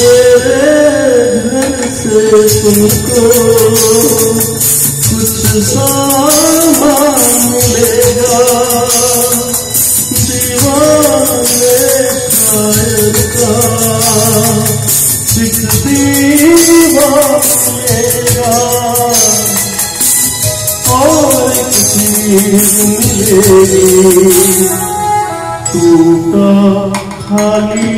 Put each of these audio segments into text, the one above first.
मेरे घर से तुमको कुछ सामान मिलेगा दीवाने शायर का एक मिलेगा और एक मिलेगी टूटा খালি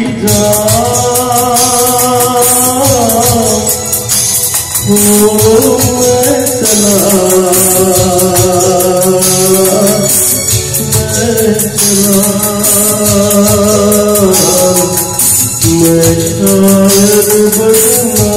मैं शायर बनना